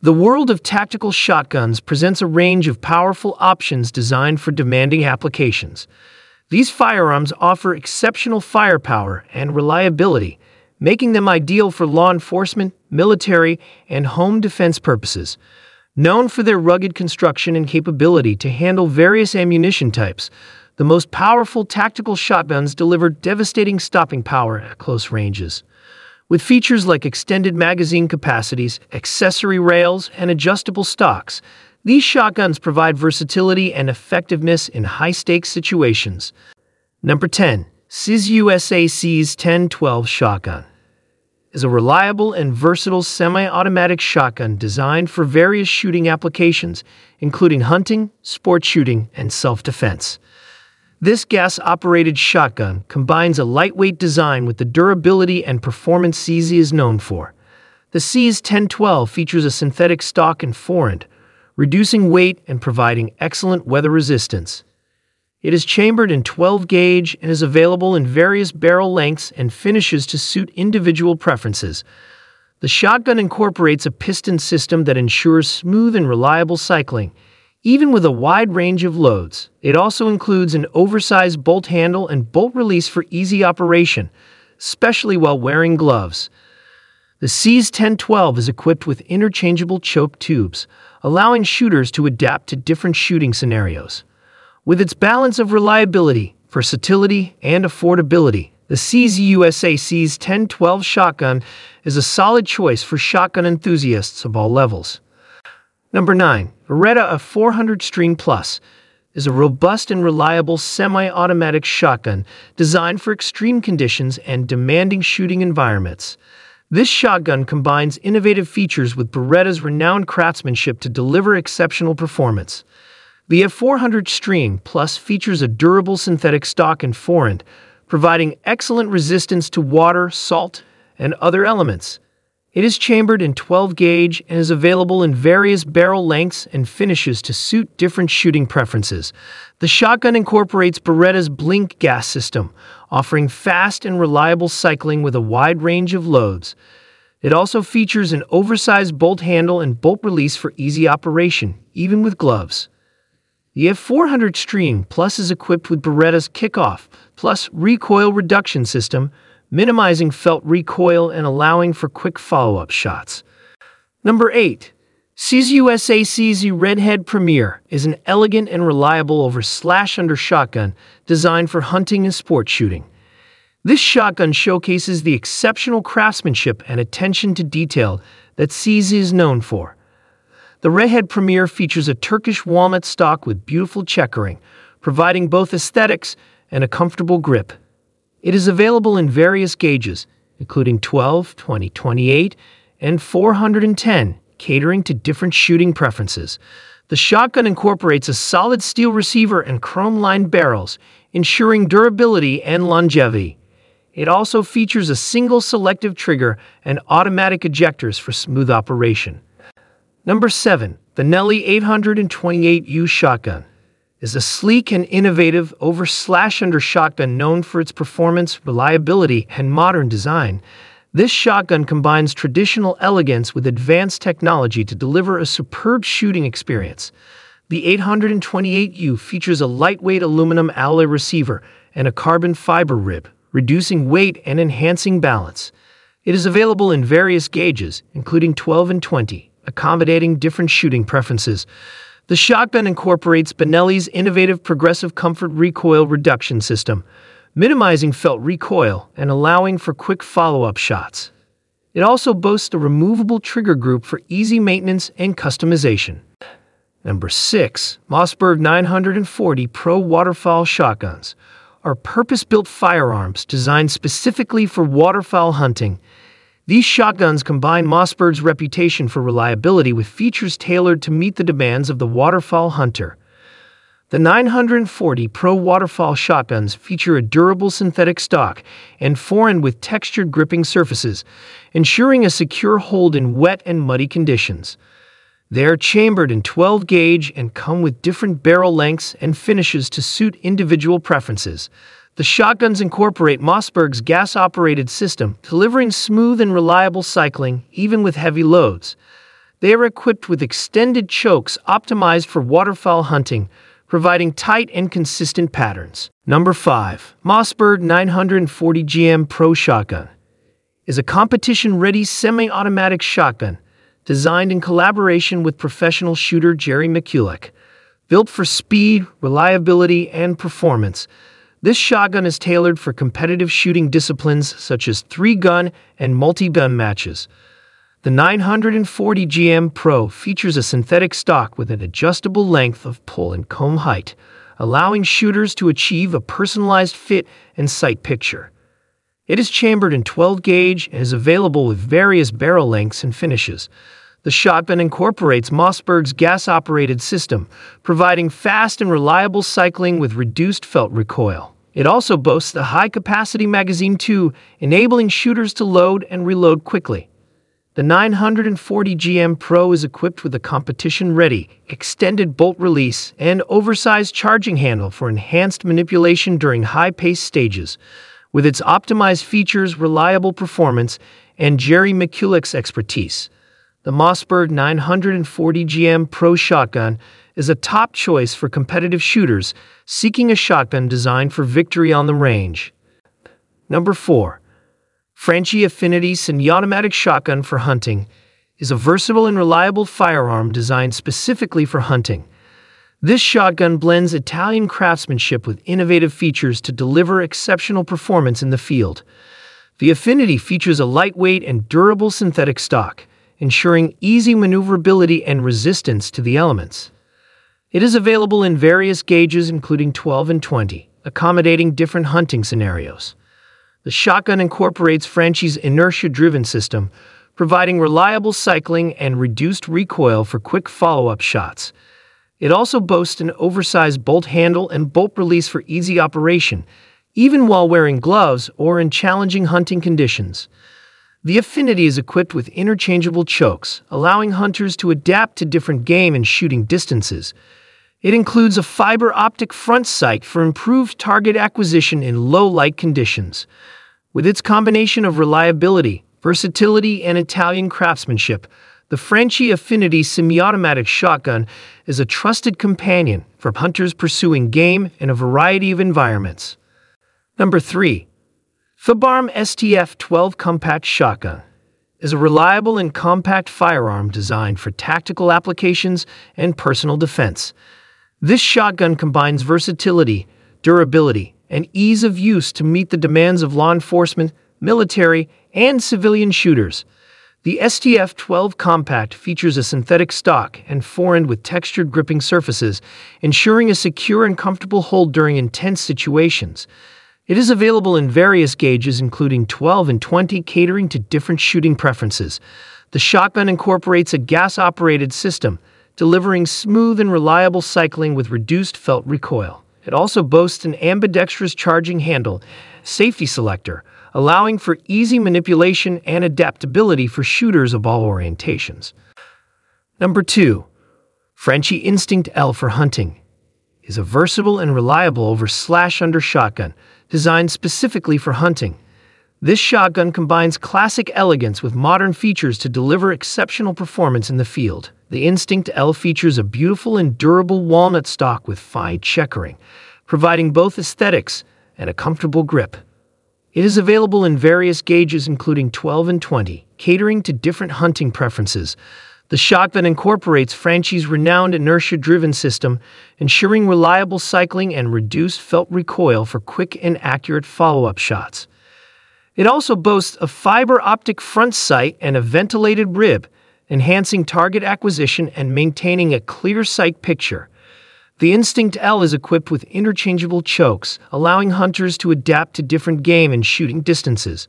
The world of tactical shotguns presents a range of powerful options designed for demanding applications. These firearms offer exceptional firepower and reliability, making them ideal for law enforcement, military, and home defense purposes. Known for their rugged construction and capability to handle various ammunition types, the most powerful tactical shotguns deliver devastating stopping power at close ranges. With features like extended magazine capacities, accessory rails, and adjustable stocks, these shotguns provide versatility and effectiveness in high-stakes situations. Number 10. CZ USA CZ 1012 Shotgun is a reliable and versatile semi-automatic shotgun designed for various shooting applications, including hunting, sport shooting, and self-defense. This gas-operated shotgun combines a lightweight design with the durability and performance CZ is known for. The CZ 1012 features a synthetic stock and forend, reducing weight and providing excellent weather resistance. It is chambered in 12 gauge and is available in various barrel lengths and finishes to suit individual preferences. The shotgun incorporates a piston system that ensures smooth and reliable cycling, even with a wide range of loads, it also includes an oversized bolt handle and bolt release for easy operation, especially while wearing gloves. The CZ 1012 is equipped with interchangeable choke tubes, allowing shooters to adapt to different shooting scenarios. With its balance of reliability, versatility, and affordability, the CZ USA CZ 1012 shotgun is a solid choice for shotgun enthusiasts of all levels. Number 9. Beretta 400 Xtreme Plus is a robust and reliable semi-automatic shotgun designed for extreme conditions and demanding shooting environments. This shotgun combines innovative features with Beretta's renowned craftsmanship to deliver exceptional performance. The A400 Xtreme Plus features a durable synthetic stock and forend, providing excellent resistance to water, salt, and other elements. It is chambered in 12 gauge and is available in various barrel lengths and finishes to suit different shooting preferences. The shotgun incorporates Beretta's Blink gas system, offering fast and reliable cycling with a wide range of loads. It also features an oversized bolt handle and bolt release for easy operation, even with gloves. The A400 Xtreme Plus is equipped with Beretta's Kickoff plus recoil reduction system, minimizing felt recoil and allowing for quick follow-up shots. Number 8. CZ USA CZ Redhead Premier is an elegant and reliable over-slash-under shotgun designed for hunting and sport shooting. This shotgun showcases the exceptional craftsmanship and attention to detail that CZ is known for. The Redhead Premier features a Turkish walnut stock with beautiful checkering, providing both aesthetics and a comfortable grip. It is available in various gauges, including 12, 20, 28, and 410, catering to different shooting preferences. The shotgun incorporates a solid steel receiver and chrome-lined barrels, ensuring durability and longevity. It also features a single selective trigger and automatic ejectors for smooth operation. Number 7. Benelli 828U Shotgun is a sleek and innovative over-slash-under shotgun known for its performance, reliability, and modern design. This shotgun combines traditional elegance with advanced technology to deliver a superb shooting experience. The 828U features a lightweight aluminum alloy receiver and a carbon fiber rib, reducing weight and enhancing balance. It is available in various gauges, including 12 and 20, accommodating different shooting preferences. The shotgun incorporates Benelli's innovative progressive comfort recoil reduction system, minimizing felt recoil and allowing for quick follow-up shots. It also boasts a removable trigger group for easy maintenance and customization. Number 6. Mossberg 940 Pro Waterfowl Shotguns are purpose-built firearms designed specifically for waterfowl hunting these shotguns combine Mossberg's reputation for reliability with features tailored to meet the demands of the waterfowl hunter. The 940 Pro Waterfowl shotguns feature a durable synthetic stock and forend with textured gripping surfaces, ensuring a secure hold in wet and muddy conditions. They are chambered in 12 gauge and come with different barrel lengths and finishes to suit individual preferences. The shotguns incorporate Mossberg's gas-operated system, delivering smooth and reliable cycling even with heavy loads. They are equipped with extended chokes optimized for waterfowl hunting, providing tight and consistent patterns. Number 5. Mossberg 940 JM Pro Shotgun is a competition-ready semi-automatic shotgun designed in collaboration with professional shooter Jerry Miculek. Built for speed, reliability, and performance, this shotgun is tailored for competitive shooting disciplines such as three-gun and multi-gun matches. The 940 JM Pro features a synthetic stock with an adjustable length of pull and comb height, allowing shooters to achieve a personalized fit and sight picture. It is chambered in 12 gauge and is available with various barrel lengths and finishes. The shotgun incorporates Mossberg's gas-operated system, providing fast and reliable cycling with reduced felt recoil. It also boasts a high-capacity magazine too, enabling shooters to load and reload quickly. The 940 JM Pro is equipped with a competition-ready, extended bolt release and oversized charging handle for enhanced manipulation during high-paced stages. With its optimized features, reliable performance, and Jerry Miculek's expertise, the Mossberg 940 JM Pro shotgun is a top choice for competitive shooters seeking a shotgun designed for victory on the range. Number 4. Franchi Affinity Semi-Automatic Shotgun for Hunting is a versatile and reliable firearm designed specifically for hunting. This shotgun blends Italian craftsmanship with innovative features to deliver exceptional performance in the field. The Affinity features a lightweight and durable synthetic stock, ensuring easy maneuverability and resistance to the elements. It is available in various gauges including 12 and 20, accommodating different hunting scenarios. The shotgun incorporates Franchi's inertia-driven system, providing reliable cycling and reduced recoil for quick follow-up shots. It also boasts an oversized bolt handle and bolt release for easy operation, even while wearing gloves or in challenging hunting conditions. The Affinity is equipped with interchangeable chokes, allowing hunters to adapt to different game and shooting distances. It includes a fiber optic front sight for improved target acquisition in low light conditions. With its combination of reliability, versatility, and Italian craftsmanship, the Franchi Affinity semi-automatic shotgun is a trusted companion for hunters pursuing game in a variety of environments. Number 3. Fabarm STF-12 Compact Shotgun is a reliable and compact firearm designed for tactical applications and personal defense. This shotgun combines versatility, durability, and ease of use to meet the demands of law enforcement, military, and civilian shooters. The STF-12 Compact features a synthetic stock and forend with textured gripping surfaces, ensuring a secure and comfortable hold during intense situations. It is available in various gauges including 12 and 20 catering to different shooting preferences. The shotgun incorporates a gas-operated system, delivering smooth and reliable cycling with reduced felt recoil. It also boasts an ambidextrous charging handle, safety selector, allowing for easy manipulation and adaptability for shooters of all orientations. Number 2. Franchi Instinct L for hunting is a versatile and reliable over-slash-under shotgun designed specifically for hunting. This shotgun combines classic elegance with modern features to deliver exceptional performance in the field. The Instinct L features a beautiful and durable walnut stock with fine checkering, providing both aesthetics and a comfortable grip. It is available in various gauges including 12 and 20, catering to different hunting preferences. The shotgun incorporates Franchi's renowned inertia-driven system, ensuring reliable cycling and reduced felt recoil for quick and accurate follow-up shots. It also boasts a fiber optic front sight and a ventilated rib, enhancing target acquisition and maintaining a clear sight picture. The Instinct L is equipped with interchangeable chokes, allowing hunters to adapt to different game and shooting distances.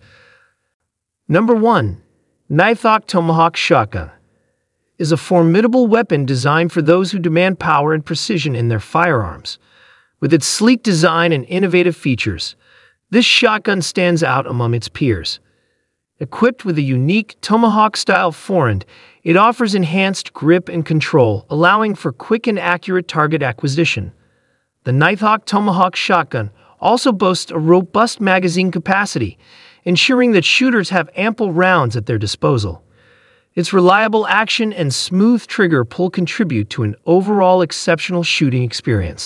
Number 1. Nighthawk Tomahawk Shotgun is a formidable weapon designed for those who demand power and precision in their firearms. With its sleek design and innovative features, this shotgun stands out among its peers. Equipped with a unique tomahawk-style forend, it offers enhanced grip and control, allowing for quick and accurate target acquisition. The Nighthawk Tomahawk shotgun also boasts a robust magazine capacity, ensuring that shooters have ample rounds at their disposal. Its reliable action and smooth trigger pull contribute to an overall exceptional shooting experience.